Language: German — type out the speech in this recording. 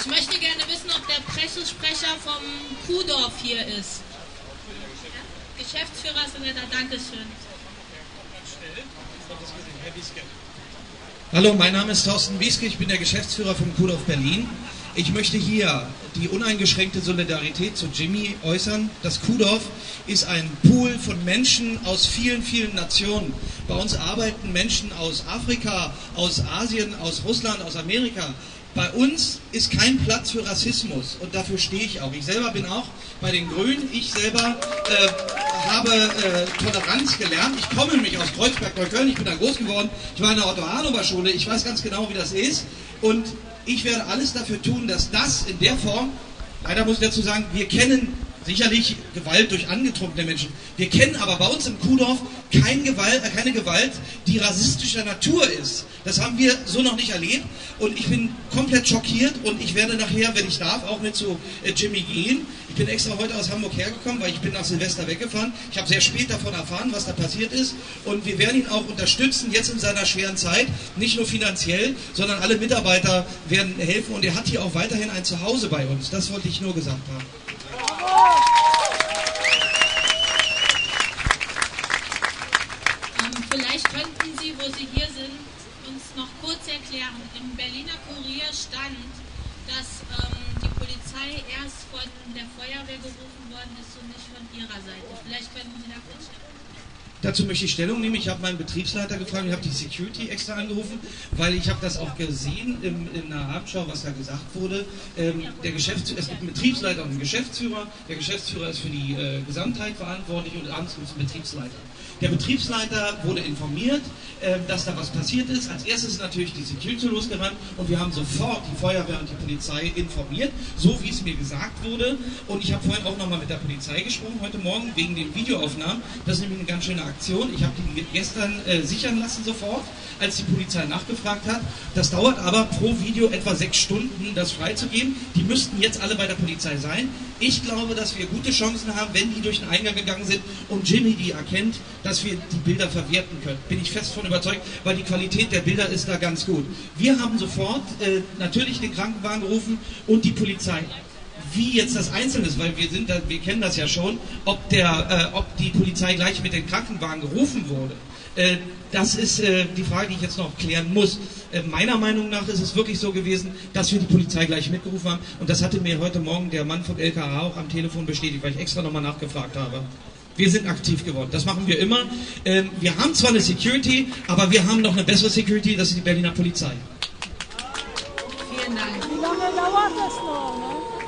Ich möchte gerne wissen, ob der Pressesprecher vom Kuhdorf hier ist. Ja? Geschäftsführer ist da. Dankeschön. Hallo, mein Name ist Thorsten Wieske, ich bin der Geschäftsführer vom Kuhdorf Berlin. Ich möchte hier die uneingeschränkte Solidarität zu Jimmy äußern. Das Kuhdorf ist ein Pool von Menschen aus vielen, vielen Nationen. Bei uns arbeiten Menschen aus Afrika, aus Asien, aus Russland, aus Amerika. Bei uns ist kein Platz für Rassismus und dafür stehe ich auch. Ich selber bin auch bei den Grünen. Ich selber äh, habe äh, Toleranz gelernt. Ich komme nämlich aus Kreuzberg, Neukölln. Ich bin da groß geworden. Ich war in der Otto-Hanover-Schule. Ich weiß ganz genau, wie das ist. Und ich werde alles dafür tun, dass das in der Form, leider muss ich dazu sagen, wir kennen sicherlich Gewalt durch angetrunkene Menschen. Wir kennen aber bei uns im Kuhdorf kein Gewalt, äh, keine Gewalt, die rassistischer Natur ist. Das haben wir so noch nicht erlebt und ich bin komplett schockiert und ich werde nachher, wenn ich darf, auch mit zu äh, Jimmy gehen. Ich bin extra heute aus Hamburg hergekommen, weil ich bin nach Silvester weggefahren. Ich habe sehr spät davon erfahren, was da passiert ist und wir werden ihn auch unterstützen, jetzt in seiner schweren Zeit, nicht nur finanziell, sondern alle Mitarbeiter werden helfen und er hat hier auch weiterhin ein Zuhause bei uns. Das wollte ich nur gesagt haben. Vielleicht könnten Sie, wo Sie hier sind, uns noch kurz erklären. Im Berliner Kurier stand, dass ähm, die Polizei erst von der Feuerwehr gerufen worden ist und nicht von Ihrer Seite. Vielleicht könnten Sie da kurz Dazu möchte ich Stellung nehmen. Ich habe meinen Betriebsleiter gefragt, ich habe die Security extra angerufen, weil ich habe das auch gesehen im, in der Abendschau, was da gesagt wurde. Ähm, der Geschäftsführer, es gibt einen Betriebsleiter und einen Geschäftsführer. Der Geschäftsführer ist für die äh, Gesamtheit verantwortlich und abends gibt es einen Betriebsleiter. Der Betriebsleiter wurde informiert, äh, dass da was passiert ist. Als erstes ist natürlich die Security losgerannt und wir haben sofort die Feuerwehr und die Polizei informiert, so wie es mir gesagt wurde. Und ich habe vorhin auch nochmal mit der Polizei gesprochen, heute Morgen, wegen den Videoaufnahmen. Das ist nämlich eine ganz schöne Aktion. Ich habe die gestern äh, sichern lassen sofort, als die Polizei nachgefragt hat. Das dauert aber pro Video etwa sechs Stunden, das freizugeben. Die müssten jetzt alle bei der Polizei sein. Ich glaube, dass wir gute Chancen haben, wenn die durch den Eingang gegangen sind und Jimmy die erkennt, dass wir die Bilder verwerten können. Bin ich fest von überzeugt, weil die Qualität der Bilder ist da ganz gut. Wir haben sofort äh, natürlich den Krankenwagen gerufen und die Polizei wie jetzt das Einzelne ist, weil wir sind da, wir kennen das ja schon, ob der, äh, ob die Polizei gleich mit dem Krankenwagen gerufen wurde. Äh, das ist äh, die Frage, die ich jetzt noch klären muss. Äh, meiner Meinung nach ist es wirklich so gewesen, dass wir die Polizei gleich mitgerufen haben. Und das hatte mir heute Morgen der Mann von LKA auch am Telefon bestätigt, weil ich extra nochmal nachgefragt habe. Wir sind aktiv geworden. Das machen wir immer. Ähm, wir haben zwar eine Security, aber wir haben noch eine bessere Security, das ist die Berliner Polizei. Vielen Dank. Wie lange dauert das noch? Ne?